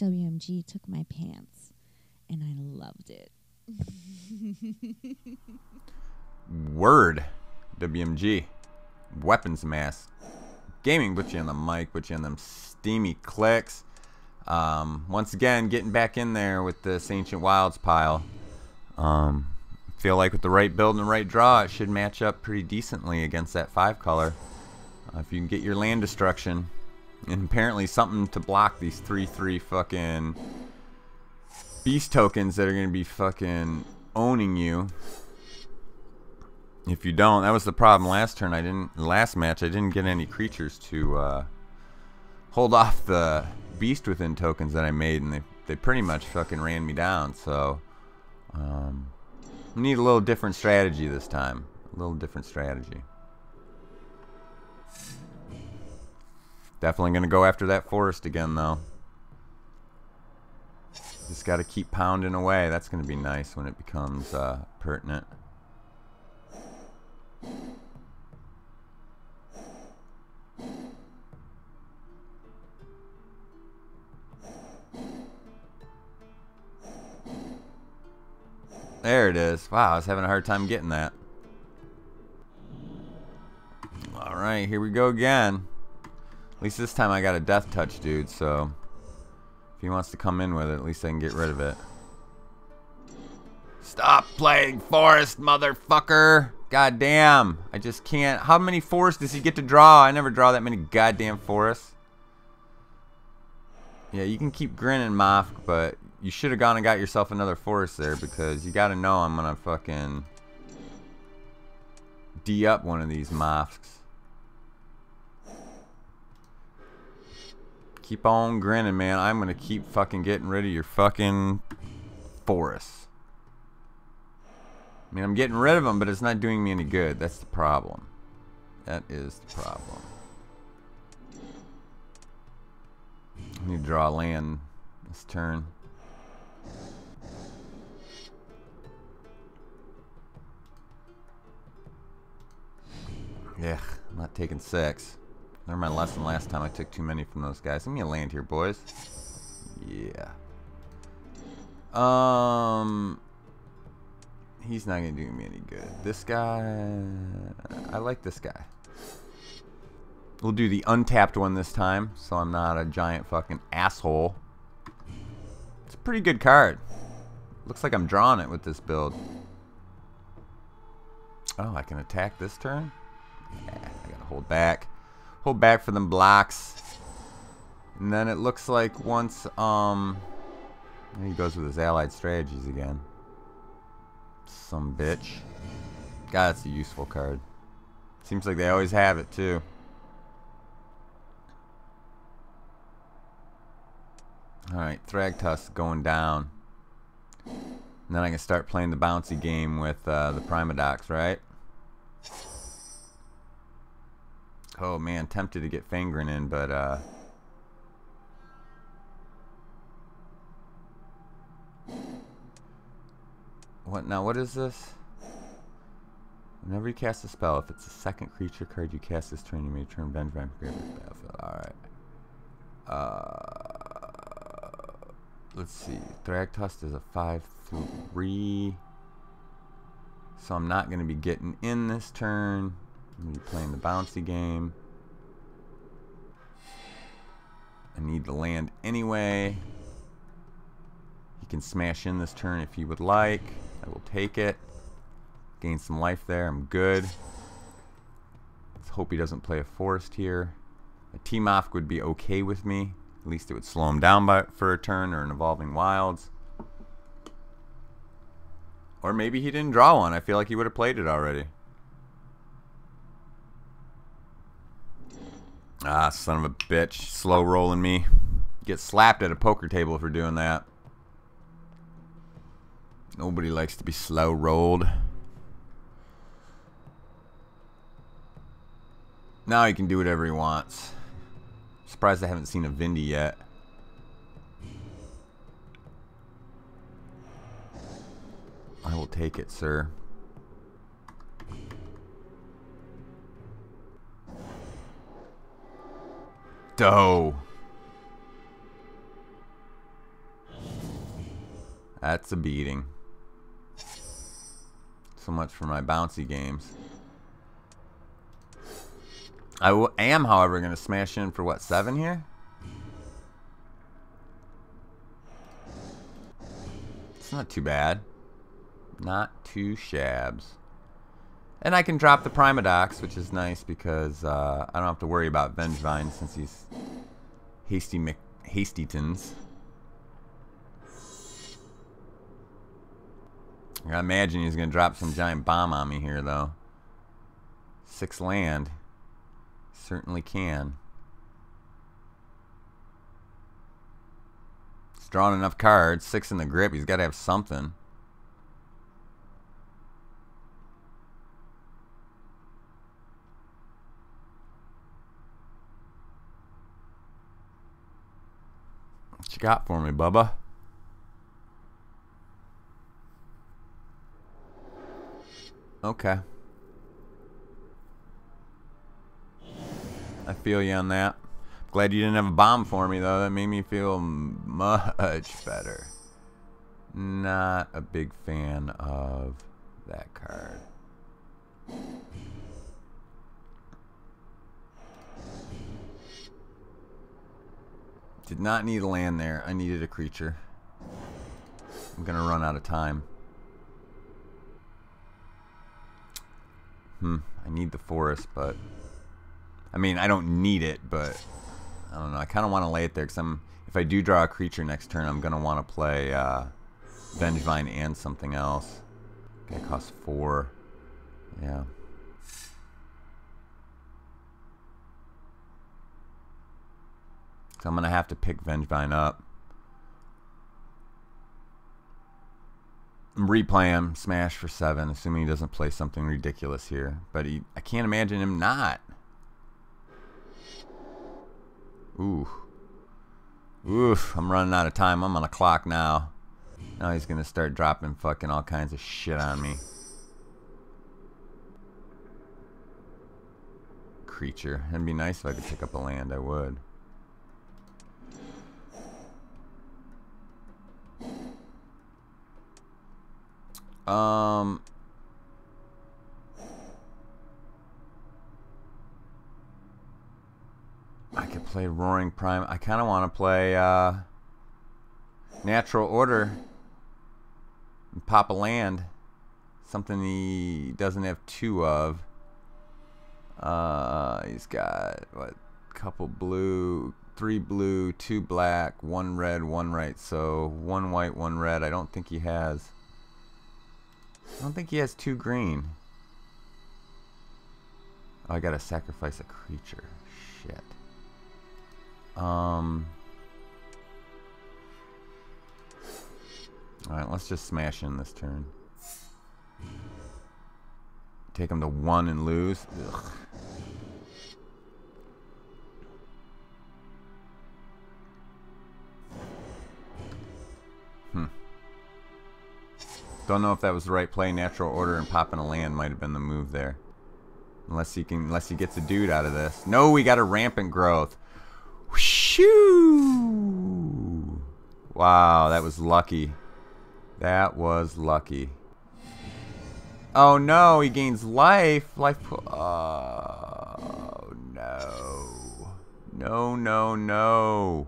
WMG took my pants, and I loved it. Word. WMG. Weapons mass. Gaming put you on the mic, put you on them steamy clicks. Um, once again, getting back in there with this Ancient Wilds pile. Um, feel like with the right build and the right draw, it should match up pretty decently against that 5 color. Uh, if you can get your land destruction, and apparently something to block these 3-3 fucking beast tokens that are going to be fucking owning you. If you don't, that was the problem last turn. I didn't last match. I didn't get any creatures to uh, hold off the beast within tokens that I made, and they they pretty much fucking ran me down. So, um, need a little different strategy this time. A little different strategy. Definitely gonna go after that forest again, though. Just got to keep pounding away. That's going to be nice when it becomes uh, pertinent. There it is. Wow, I was having a hard time getting that. Alright, here we go again. At least this time I got a death touch, dude, so... If he wants to come in with it, at least I can get rid of it. Stop playing forest, motherfucker! God damn. I just can't. How many forests does he get to draw? I never draw that many goddamn forests. Yeah, you can keep grinning, Moff, but you should have gone and got yourself another forest there because you gotta know I'm gonna fucking D up one of these Moffs. Keep on grinning, man. I'm gonna keep fucking getting rid of your fucking forests. I mean, I'm getting rid of them, but it's not doing me any good. That's the problem. That is the problem. I need to draw land this turn. Yeah, I'm not taking six. Learned my lesson last time I took too many from those guys. Give me land here, boys. Yeah. Um, he's not gonna do me any good. This guy, I like this guy. We'll do the untapped one this time, so I'm not a giant fucking asshole. It's a pretty good card. Looks like I'm drawing it with this build. Oh, I can attack this turn? Yeah, I gotta hold back. Hold back for them blocks. And then it looks like once, um... He goes with his allied strategies again. Some bitch. God, that's a useful card. Seems like they always have it, too. Alright, Thragtusk going down. And then I can start playing the bouncy game with uh, the Primadox, right? Oh man, tempted to get Fangren in, but uh What now what is this? Whenever you cast a spell, if it's a second creature card you cast this turn, you may turn Benjamin the battlefield. Alright. Uh let's see. Thragtusk is a 5 3. So I'm not going to be getting in this turn. I'm playing the bouncy game. I need to land anyway. He can smash in this turn if he would like. I will take it. Gain some life there. I'm good. Let's hope he doesn't play a forest here. A T-Moth would be okay with me. At least it would slow him down by, for a turn or an Evolving Wilds. Or maybe he didn't draw one. I feel like he would have played it already. Ah, son of a bitch. Slow rolling me. Get slapped at a poker table for doing that. Nobody likes to be slow rolled. Now he can do whatever he wants. Surprised I haven't seen a Vindy yet. I will take it, sir. Doe. That's a beating. So much for my bouncy games. I am, however, going to smash in for what, seven here? It's not too bad. Not too shabs. And I can drop the Primadox, which is nice because uh, I don't have to worry about Vengevine since he's Hasty Mc Hastytons. I imagine he's going to drop some giant bomb on me here, though. Six land. Certainly can. He's drawn enough cards. Six in the grip. He's got to have something. You got for me, Bubba? Okay. I feel you on that. Glad you didn't have a bomb for me, though. That made me feel much better. Not a big fan of that card. Did not need land there. I needed a creature. I'm going to run out of time. Hmm, I need the forest, but... I mean, I don't need it, but... I don't know. I kind of want to lay it there, because I'm... If I do draw a creature next turn, I'm going to want to play uh, Vengevine and something else. Okay, costs four. Yeah. So I'm going to have to pick Vengevine up. replay him, smash for seven, assuming he doesn't play something ridiculous here. But he, I can't imagine him not. Ooh. Oof, I'm running out of time. I'm on a clock now. Now he's going to start dropping fucking all kinds of shit on me. Creature. It'd be nice if I could pick up a land. I would. Um. I could play Roaring Prime. I kind of want to play uh, Natural Order and pop a land. Something he doesn't have two of. Uh, he's got, what, couple blue, three blue, two black, one red, one right. So one white, one red. I don't think he has. I don't think he has two green. Oh, I gotta sacrifice a creature. Shit. Um. Alright, let's just smash in this turn. Take him to one and lose. Ugh. Don't know if that was the right play. Natural order and popping a land might have been the move there. Unless he can, unless he gets a dude out of this. No, we got a rampant growth. Shoo! Wow, that was lucky. That was lucky. Oh no, he gains life. Life. Uh, oh no. No, no, no.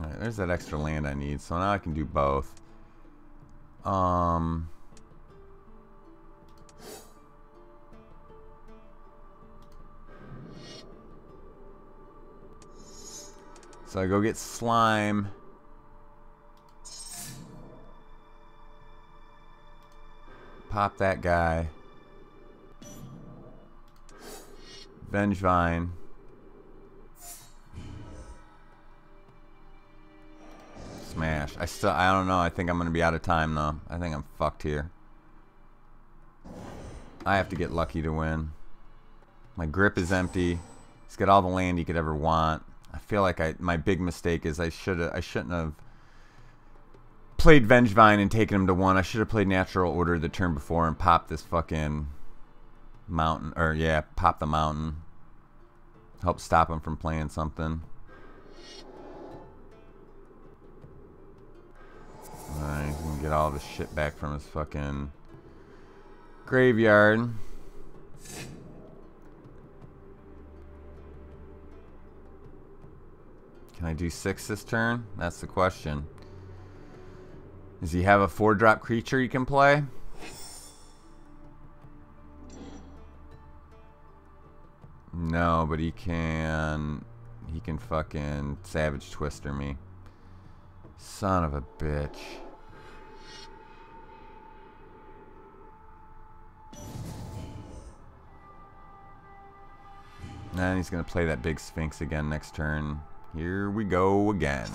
Alright, there's that extra land I need, so now I can do both. Um... So I go get slime. Pop that guy. Vengevine. I still, I don't know. I think I'm going to be out of time, though. I think I'm fucked here. I have to get lucky to win. My grip is empty. He's got all the land he could ever want. I feel like I my big mistake is I should I shouldn't have played Vengevine and taken him to one. I should have played Natural Order the turn before and popped this fucking mountain or yeah, pop the mountain. Help stop him from playing something. Alright, he's gonna get all the shit back from his fucking graveyard. Can I do six this turn? That's the question. Does he have a four drop creature he can play? No, but he can he can fucking savage twister me. Son of a bitch. And he's gonna play that big Sphinx again next turn. Here we go again.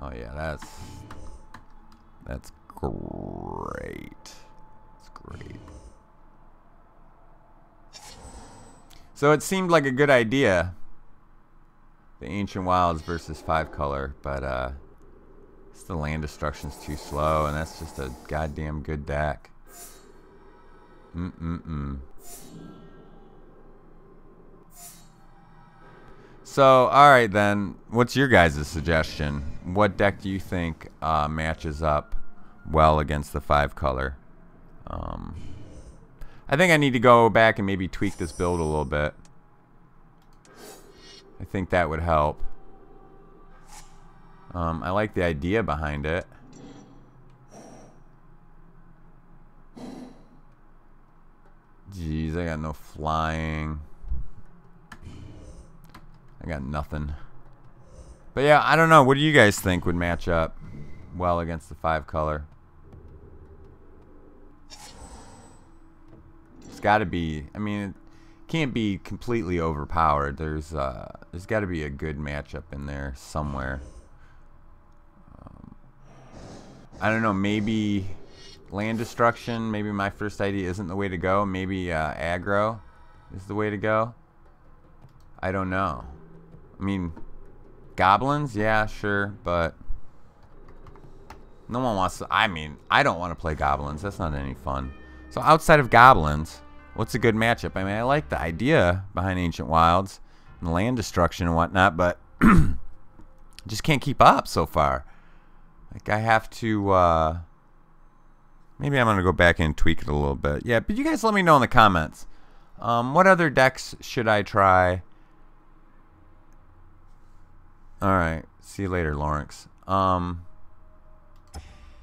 Oh yeah, that's that's great. That's great. So it seemed like a good idea. The Ancient Wilds versus five color, but uh the land destruction's too slow, and that's just a goddamn good deck. Mm-mm-mm. So, alright then, what's your guys' suggestion? What deck do you think uh, matches up well against the five color? Um, I think I need to go back and maybe tweak this build a little bit. I think that would help. Um, I like the idea behind it. Jeez, I got no flying. I got nothing. But yeah, I don't know. What do you guys think would match up well against the five color? It's got to be. I mean, it can't be completely overpowered. There's uh, there's got to be a good matchup in there somewhere. Um, I don't know. Maybe land destruction. Maybe my first idea isn't the way to go. Maybe uh, aggro is the way to go. I don't know. I mean, goblins, yeah, sure, but no one wants to. I mean, I don't want to play goblins. That's not any fun. So outside of goblins, what's a good matchup? I mean, I like the idea behind Ancient Wilds and land destruction and whatnot, but just can't keep up so far. Like I have to. uh Maybe I'm gonna go back and tweak it a little bit. Yeah, but you guys let me know in the comments. Um, what other decks should I try? Alright. See you later, Lawrence. Um,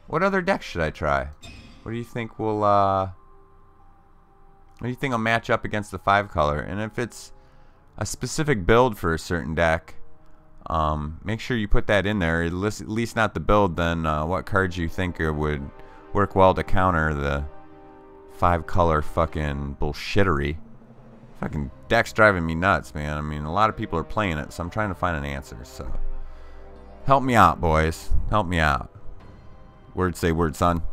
what other deck should I try? What do you think will, uh... What do you think will match up against the five color? And if it's a specific build for a certain deck, um, make sure you put that in there. At least not the build, then uh, what cards you think would work well to counter the five color fucking bullshittery. Fucking deck's driving me nuts, man. I mean, a lot of people are playing it, so I'm trying to find an answer. So, help me out, boys. Help me out. Word say word, son.